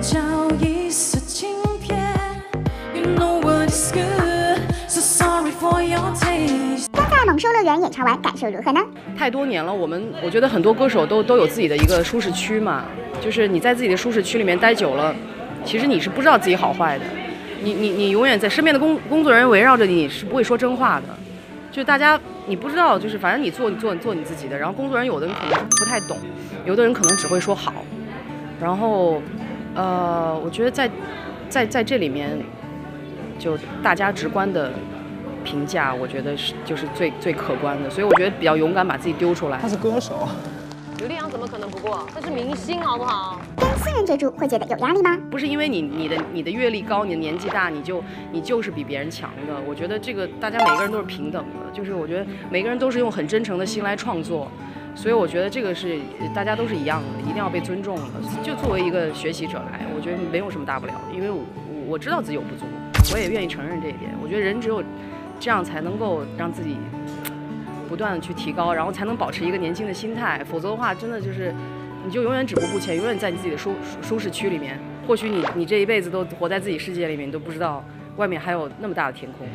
三大猛兽乐园演唱完感受如何呢？太多年了，我们我觉得很多歌手都都有自己的一个舒适区嘛，就是你在自己的舒适区里面待久了，其实你是不知道自己好坏的。你你你永远在身边的工工作人员围绕着你是不会说真话的，就大家你不知道，就是反正你做你做你做你自己的，然后工作人员有的人可能不太懂，有的人可能只会说好，然后。呃，我觉得在在在这里面，就大家直观的。评价我觉得是就是最最可观的，所以我觉得比较勇敢把自己丢出来。他是歌手，刘力扬怎么可能不过？他是明星，好不好？跟新人追逐会觉得有压力吗？不是因为你你的你的阅历高，你的年纪大，你就你就是比别人强的。我觉得这个大家每个人都是平等的，就是我觉得每个人都是用很真诚的心来创作，所以我觉得这个是大家都是一样的，一定要被尊重的。就作为一个学习者来，我觉得没有什么大不了，因为我我知道自己有不足，我也愿意承认这一点。我觉得人只有。这样才能够让自己不断的去提高，然后才能保持一个年轻的心态。否则的话，真的就是你就永远止步不前，永远在你自己的舒舒适区里面。或许你你这一辈子都活在自己世界里面，你都不知道外面还有那么大的天空。